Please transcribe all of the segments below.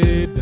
did.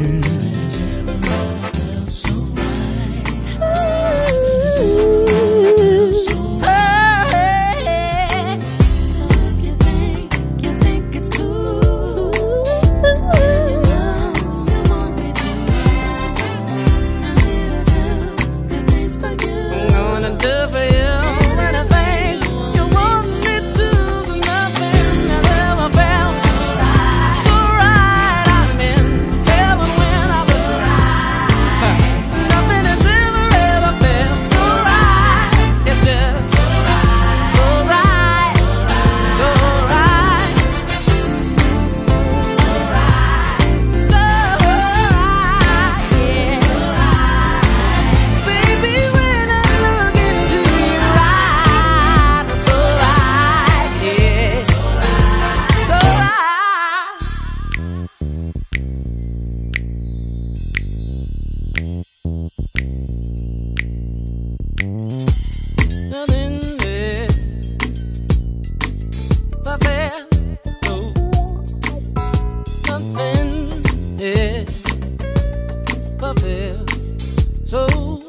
yeah, so